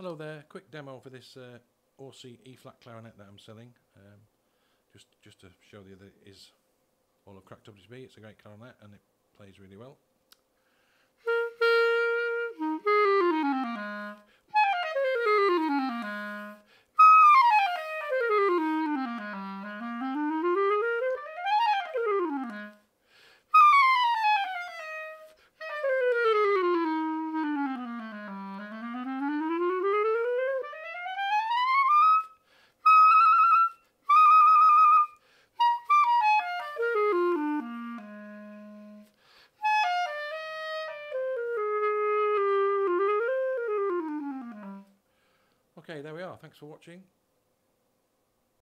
Hello there, quick demo for this uh, Orsi E-flat clarinet that I'm selling. Um, just just to show you that it is all of cracked up to be. It's a great clarinet and it plays really well. Okay, there we are. Thanks for watching.